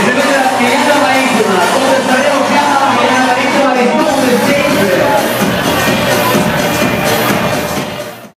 自分が気に入らないというのはどうですか